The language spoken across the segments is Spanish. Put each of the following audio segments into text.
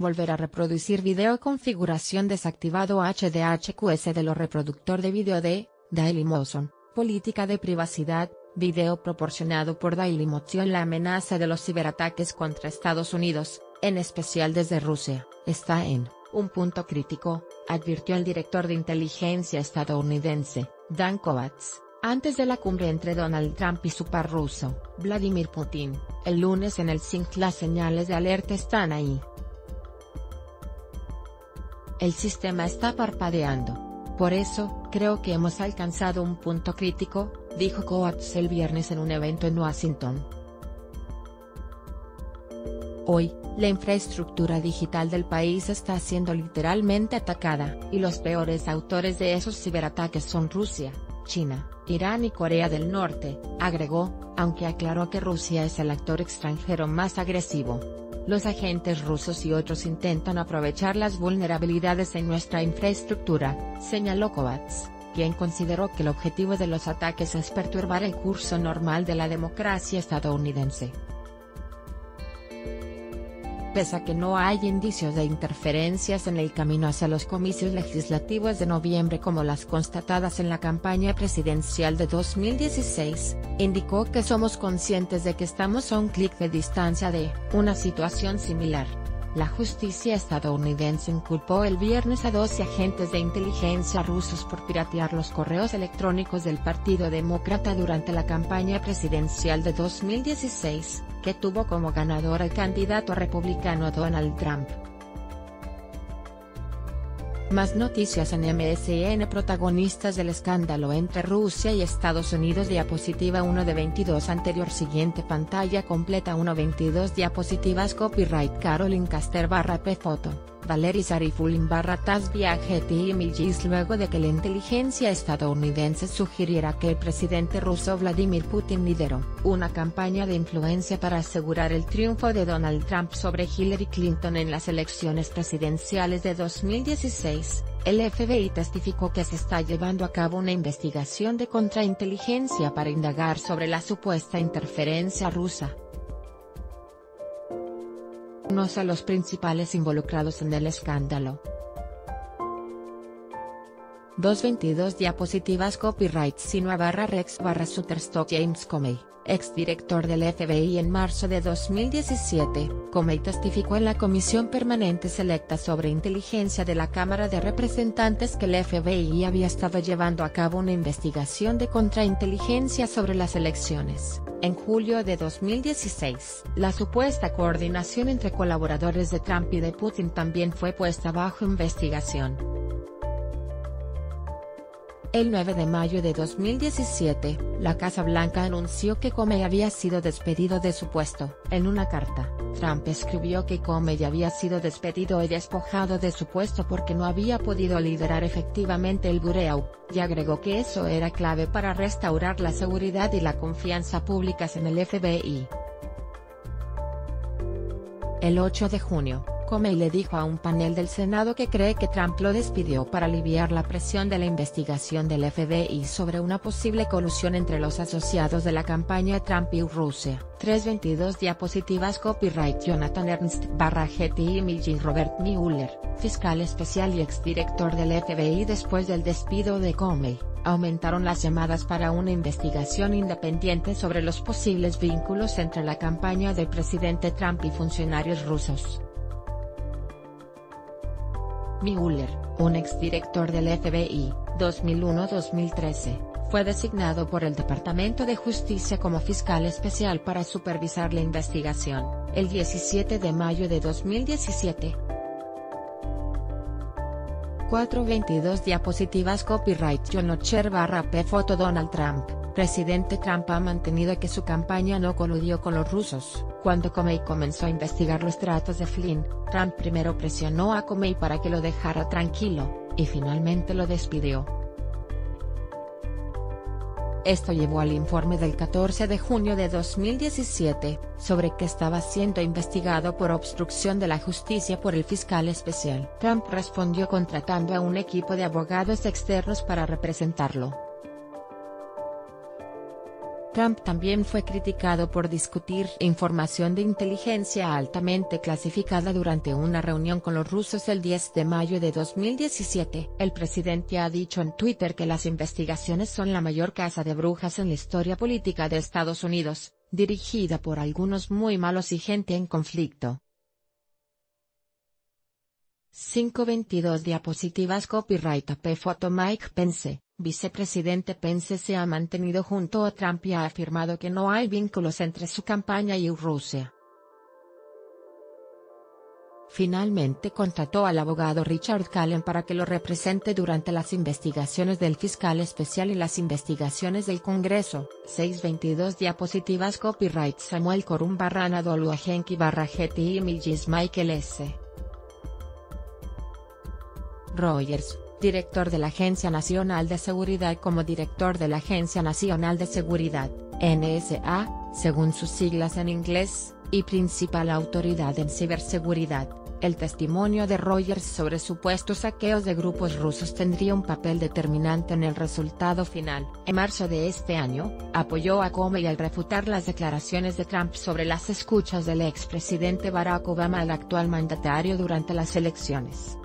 Volver a reproducir video configuración desactivado HDHQS de lo reproductor de video de Dailymotion, política de privacidad, video proporcionado por Dailymotion La amenaza de los ciberataques contra Estados Unidos, en especial desde Rusia, está en un punto crítico, advirtió el director de inteligencia estadounidense, Dan Kovacs, antes de la cumbre entre Donald Trump y su par ruso, Vladimir Putin, el lunes en el SINC las señales de alerta están ahí, el sistema está parpadeando. Por eso, creo que hemos alcanzado un punto crítico, dijo Coates el viernes en un evento en Washington. Hoy, la infraestructura digital del país está siendo literalmente atacada, y los peores autores de esos ciberataques son Rusia, China, Irán y Corea del Norte, agregó, aunque aclaró que Rusia es el actor extranjero más agresivo los agentes rusos y otros intentan aprovechar las vulnerabilidades en nuestra infraestructura, señaló Kovacs, quien consideró que el objetivo de los ataques es perturbar el curso normal de la democracia estadounidense. Pese a que no hay indicios de interferencias en el camino hacia los comicios legislativos de noviembre como las constatadas en la campaña presidencial de 2016, indicó que somos conscientes de que estamos a un clic de distancia de una situación similar. La justicia estadounidense inculpó el viernes a 12 agentes de inteligencia rusos por piratear los correos electrónicos del Partido Demócrata durante la campaña presidencial de 2016, que tuvo como ganador al candidato republicano Donald Trump. Más noticias en MSN Protagonistas del escándalo entre Rusia y Estados Unidos Diapositiva 1 de 22 Anterior siguiente pantalla completa 1 22 Diapositivas Copyright Carolyn Caster barra P Foto Valery Zarifulin barra TAS Viaje Images luego de que la inteligencia estadounidense sugiriera que el presidente ruso Vladimir Putin lideró una campaña de influencia para asegurar el triunfo de Donald Trump sobre Hillary Clinton en las elecciones presidenciales de 2016. El FBI testificó que se está llevando a cabo una investigación de contrainteligencia para indagar sobre la supuesta interferencia rusa a los principales involucrados en el escándalo. 222 diapositivas copyright Sinua barra Rex barra Shutterstock James Comey, exdirector del FBI en marzo de 2017, Comey testificó en la Comisión Permanente Selecta sobre Inteligencia de la Cámara de Representantes que el FBI había estado llevando a cabo una investigación de contrainteligencia sobre las elecciones. En julio de 2016, la supuesta coordinación entre colaboradores de Trump y de Putin también fue puesta bajo investigación. El 9 de mayo de 2017, la Casa Blanca anunció que Comey había sido despedido de su puesto. En una carta, Trump escribió que Comey había sido despedido y despojado de su puesto porque no había podido liderar efectivamente el Bureau, y agregó que eso era clave para restaurar la seguridad y la confianza públicas en el FBI. El 8 de junio, Comey le dijo a un panel del Senado que cree que Trump lo despidió para aliviar la presión de la investigación del FBI sobre una posible colusión entre los asociados de la campaña Trump y Rusia. 322 diapositivas Copyright Jonathan Ernst barra Getty Imaging Robert Mueller, fiscal especial y exdirector del FBI después del despido de Comey, aumentaron las llamadas para una investigación independiente sobre los posibles vínculos entre la campaña del presidente Trump y funcionarios rusos. Mueller, un exdirector del FBI, 2001-2013, fue designado por el Departamento de Justicia como fiscal especial para supervisar la investigación, el 17 de mayo de 2017. 422 diapositivas Copyright John Ocher barra P Foto Donald Trump presidente Trump ha mantenido que su campaña no coludió con los rusos. Cuando Comey comenzó a investigar los tratos de Flynn, Trump primero presionó a Comey para que lo dejara tranquilo, y finalmente lo despidió. Esto llevó al informe del 14 de junio de 2017, sobre que estaba siendo investigado por obstrucción de la justicia por el fiscal especial. Trump respondió contratando a un equipo de abogados externos para representarlo. Trump también fue criticado por discutir información de inteligencia altamente clasificada durante una reunión con los rusos el 10 de mayo de 2017. El presidente ha dicho en Twitter que las investigaciones son la mayor caza de brujas en la historia política de Estados Unidos, dirigida por algunos muy malos y gente en conflicto. 522 diapositivas Copyright AP Photo Mike Pence vicepresidente Pence se ha mantenido junto a Trump y ha afirmado que no hay vínculos entre su campaña y Rusia. Finalmente contrató al abogado Richard Callen para que lo represente durante las investigaciones del fiscal especial y las investigaciones del Congreso. 622 diapositivas Copyright Samuel Corum barra Nadolu Agenki barra Michael S. Rogers director de la Agencia Nacional de Seguridad como director de la Agencia Nacional de Seguridad, NSA, según sus siglas en inglés, y principal autoridad en ciberseguridad. El testimonio de Rogers sobre supuestos saqueos de grupos rusos tendría un papel determinante en el resultado final. En marzo de este año, apoyó a Comey al refutar las declaraciones de Trump sobre las escuchas del expresidente Barack Obama al actual mandatario durante las elecciones.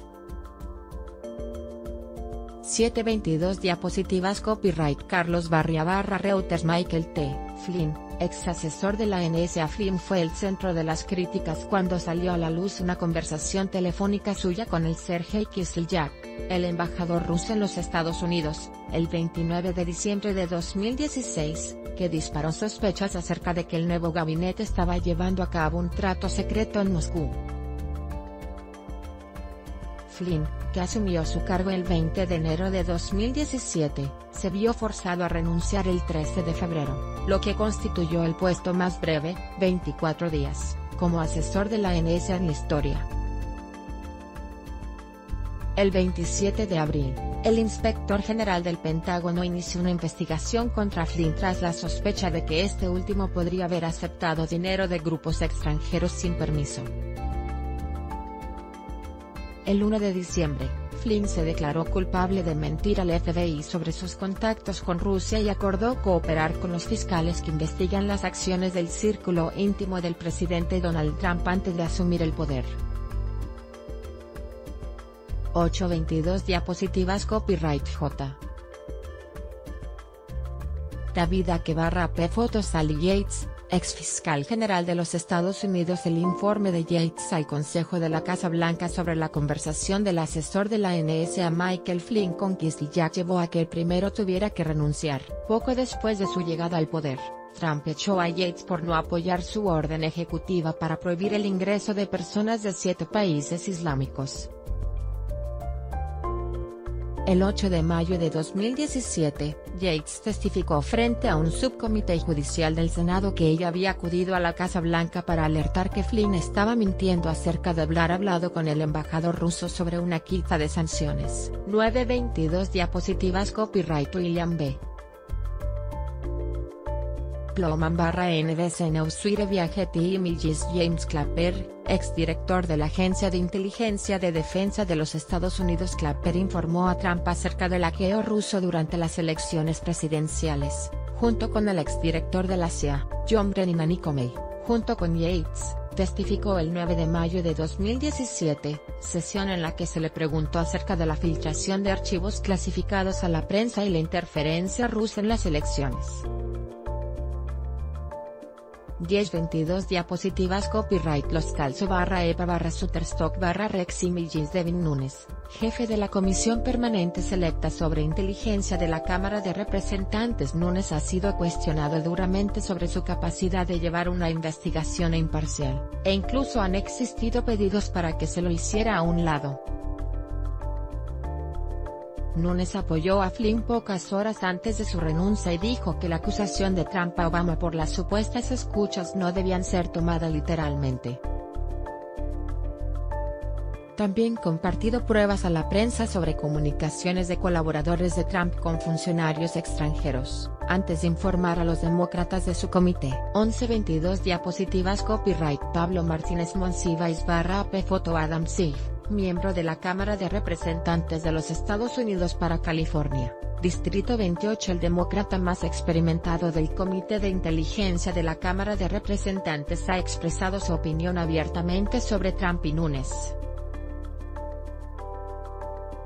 722 diapositivas Copyright Carlos Barria barra Reuters Michael T. Flynn, ex asesor de la NSA Flynn fue el centro de las críticas cuando salió a la luz una conversación telefónica suya con el Sergei Kislyak, el embajador ruso en los Estados Unidos, el 29 de diciembre de 2016, que disparó sospechas acerca de que el nuevo gabinete estaba llevando a cabo un trato secreto en Moscú. Flynn, que asumió su cargo el 20 de enero de 2017, se vio forzado a renunciar el 13 de febrero, lo que constituyó el puesto más breve, 24 días, como asesor de la NSA en la historia. El 27 de abril, el inspector general del Pentágono inició una investigación contra Flynn tras la sospecha de que este último podría haber aceptado dinero de grupos extranjeros sin permiso. El 1 de diciembre, Flynn se declaró culpable de mentir al FBI sobre sus contactos con Rusia y acordó cooperar con los fiscales que investigan las acciones del círculo íntimo del presidente Donald Trump antes de asumir el poder. 822 diapositivas Copyright J. David Akebarra P. Fotos Sally Yates, ex fiscal general de los Estados Unidos el informe de Yates al Consejo de la Casa Blanca sobre la conversación del asesor de la NSA Michael Flynn con Kislyak llevó a que el primero tuviera que renunciar. Poco después de su llegada al poder, Trump echó a Yates por no apoyar su orden ejecutiva para prohibir el ingreso de personas de siete países islámicos. El 8 de mayo de 2017, Yates testificó frente a un subcomité judicial del Senado que ella había acudido a la Casa Blanca para alertar que Flynn estaba mintiendo acerca de hablar hablado con el embajador ruso sobre una quita de sanciones. 922 diapositivas Copyright William B. Ploman barra NBC Newswire Viajet Images James Clapper, exdirector de la Agencia de Inteligencia de Defensa de los Estados Unidos Clapper informó a Trump acerca del hackeo ruso durante las elecciones presidenciales, junto con el exdirector de la CIA, John Brennan y Comey, junto con Yates, testificó el 9 de mayo de 2017, sesión en la que se le preguntó acerca de la filtración de archivos clasificados a la prensa y la interferencia rusa en las elecciones. 1022 diapositivas Copyright Los Calzo barra EPA barra Sutterstock barra Rex Images Devin Nunes, jefe de la Comisión Permanente Selecta sobre Inteligencia de la Cámara de Representantes Nunes ha sido cuestionado duramente sobre su capacidad de llevar una investigación imparcial, e incluso han existido pedidos para que se lo hiciera a un lado. Nunes apoyó a Flynn pocas horas antes de su renuncia y dijo que la acusación de Trump a Obama por las supuestas escuchas no debían ser tomada literalmente. También compartido pruebas a la prensa sobre comunicaciones de colaboradores de Trump con funcionarios extranjeros, antes de informar a los demócratas de su comité. 1122 diapositivas Copyright Pablo Martínez Monsiváis barra AP Foto Adam Schiff miembro de la Cámara de Representantes de los Estados Unidos para California, Distrito 28 El demócrata más experimentado del Comité de Inteligencia de la Cámara de Representantes ha expresado su opinión abiertamente sobre Trump y Nunes.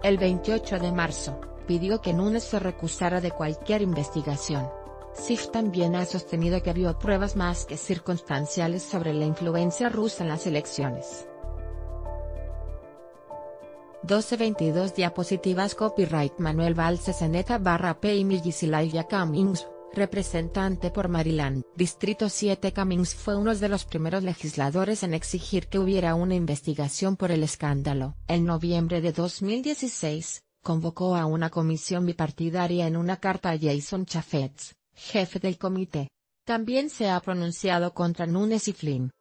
El 28 de marzo, pidió que Nunes se recusara de cualquier investigación. Sif también ha sostenido que vio pruebas más que circunstanciales sobre la influencia rusa en las elecciones. 1222 diapositivas Copyright Manuel Valse Zeneta barra P. y Cummings, representante por Maryland. Distrito 7 Cummings fue uno de los primeros legisladores en exigir que hubiera una investigación por el escándalo. En noviembre de 2016, convocó a una comisión bipartidaria en una carta a Jason Chaffetz, jefe del comité. También se ha pronunciado contra Nunes y Flynn.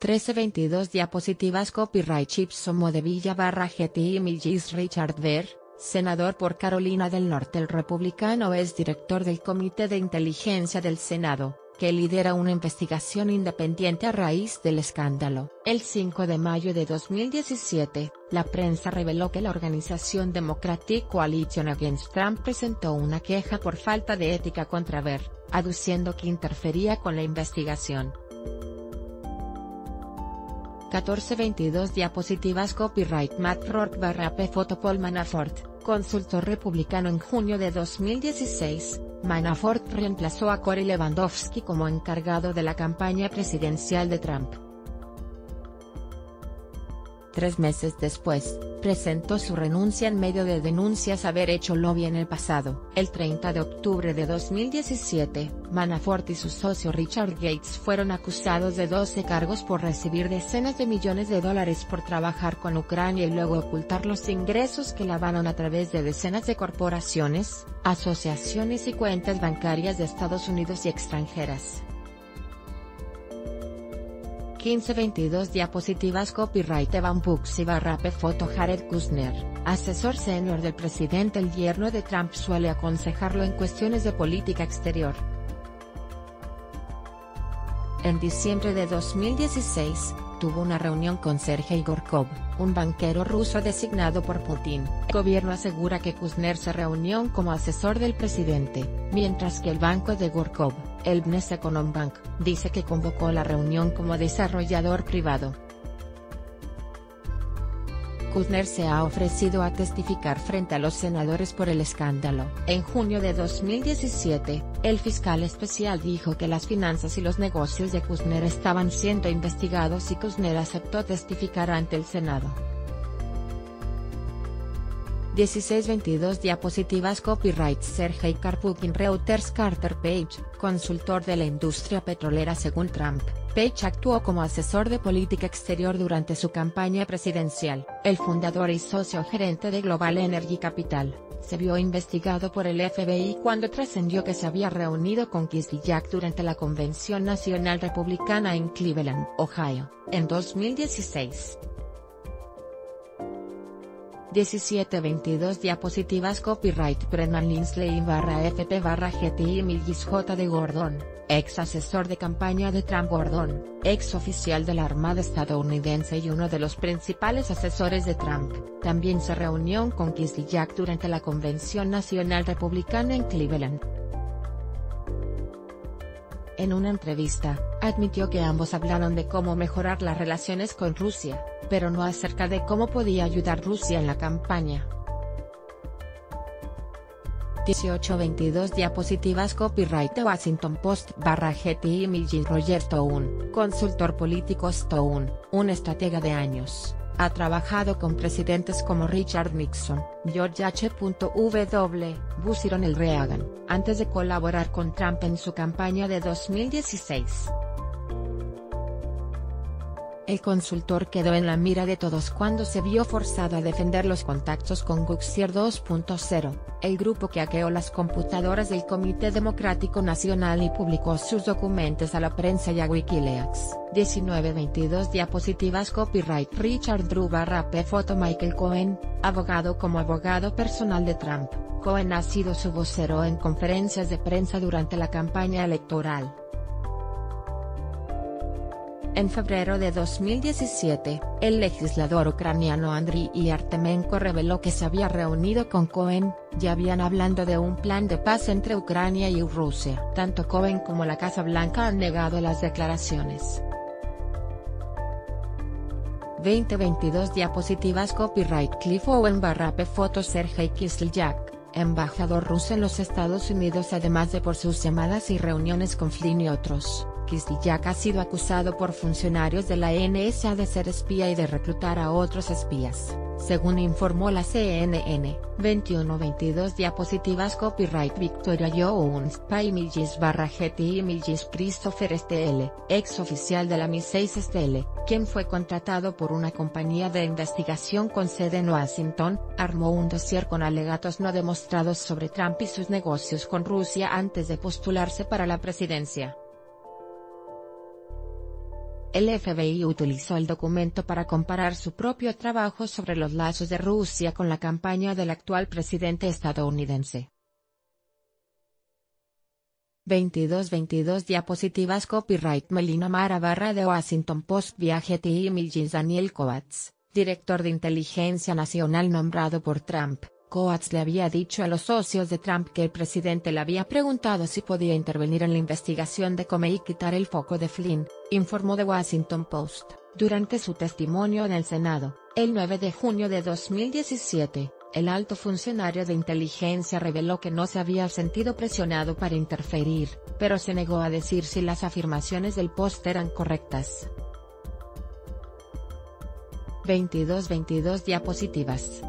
1322 diapositivas Copyright Chips de Villa barra GTI Millis Richard Ver, senador por Carolina del Norte. El republicano es director del Comité de Inteligencia del Senado, que lidera una investigación independiente a raíz del escándalo. El 5 de mayo de 2017, la prensa reveló que la organización Democratic Coalition Against Trump presentó una queja por falta de ética contra Ver, aduciendo que interfería con la investigación. 1422 diapositivas Copyright Matt Rourke barra P. Foto Paul Manafort, consultor republicano en junio de 2016, Manafort reemplazó a Corey Lewandowski como encargado de la campaña presidencial de Trump. Tres meses después, presentó su renuncia en medio de denuncias haber hecho lobby en el pasado. El 30 de octubre de 2017, Manafort y su socio Richard Gates fueron acusados de 12 cargos por recibir decenas de millones de dólares por trabajar con Ucrania y luego ocultar los ingresos que lavaron a través de decenas de corporaciones, asociaciones y cuentas bancarias de Estados Unidos y extranjeras. 1522 diapositivas Copyright Evan y Barrape Foto Jared Kushner, asesor senior del presidente El yerno de Trump suele aconsejarlo en cuestiones de política exterior. En diciembre de 2016, tuvo una reunión con Sergei Gorkov, un banquero ruso designado por Putin. El gobierno asegura que Kushner se reunió como asesor del presidente, mientras que el banco de Gorkov, el Bank, dice que convocó la reunión como desarrollador privado. Kushner se ha ofrecido a testificar frente a los senadores por el escándalo. En junio de 2017, el fiscal especial dijo que las finanzas y los negocios de Kushner estaban siendo investigados y Kushner aceptó testificar ante el Senado. 1622 diapositivas Copyright Sergei Karpukin Reuters Carter Page, consultor de la industria petrolera según Trump. Page actuó como asesor de política exterior durante su campaña presidencial. El fundador y socio gerente de Global Energy Capital, se vio investigado por el FBI cuando trascendió que se había reunido con Kislyak durante la Convención Nacional Republicana en Cleveland, Ohio, en 2016. 1722 diapositivas Copyright Brennan Linsley barra FP barra GTI Milgis J. de Gordon, ex asesor de campaña de Trump Gordon, ex oficial de la Armada estadounidense y uno de los principales asesores de Trump, también se reunió con Kislyak durante la Convención Nacional Republicana en Cleveland. En una entrevista, admitió que ambos hablaron de cómo mejorar las relaciones con Rusia, pero no acerca de cómo podía ayudar Rusia en la campaña. 1822 diapositivas Copyright Washington Post barra Millie Roger Stone, consultor político Stone, un estratega de años. Ha trabajado con presidentes como Richard Nixon, George. Bush y Ronald Reagan, antes de colaborar con Trump en su campaña de 2016. El consultor quedó en la mira de todos cuando se vio forzado a defender los contactos con Guxier 2.0, el grupo que hackeó las computadoras del Comité Democrático Nacional y publicó sus documentos a la prensa y a Wikileaks. 1922 diapositivas Copyright Richard Drew barra P. Foto Michael Cohen, abogado como abogado personal de Trump. Cohen ha sido su vocero en conferencias de prensa durante la campaña electoral. En febrero de 2017, el legislador ucraniano Andriy Artemenko reveló que se había reunido con Cohen, ya habían hablando de un plan de paz entre Ucrania y Rusia. Tanto Cohen como la Casa Blanca han negado las declaraciones. 2022 Diapositivas Copyright Cliff Owen Barrape Fotos Sergei Kislyak, embajador ruso en los Estados Unidos además de por sus llamadas y reuniones con Flynn y otros. Kislyak ha sido acusado por funcionarios de la NSA de ser espía y de reclutar a otros espías, según informó la CNN. 21-22 diapositivas Copyright Victoria Jones Spy Images barra Getty Images Christopher Stele, ex oficial de la Mi-6 Stele, quien fue contratado por una compañía de investigación con sede en Washington, armó un dossier con alegatos no demostrados sobre Trump y sus negocios con Rusia antes de postularse para la presidencia. El FBI utilizó el documento para comparar su propio trabajo sobre los lazos de Rusia con la campaña del actual presidente estadounidense. 22-22 diapositivas Copyright Melina Mara barra de Washington Post Viaje T. Daniel Kovacs, director de inteligencia nacional nombrado por Trump, Coates le había dicho a los socios de Trump que el presidente le había preguntado si podía intervenir en la investigación de Comey y quitar el foco de Flynn, informó The Washington Post. Durante su testimonio en el Senado, el 9 de junio de 2017, el alto funcionario de inteligencia reveló que no se había sentido presionado para interferir, pero se negó a decir si las afirmaciones del post eran correctas. 22-22 diapositivas.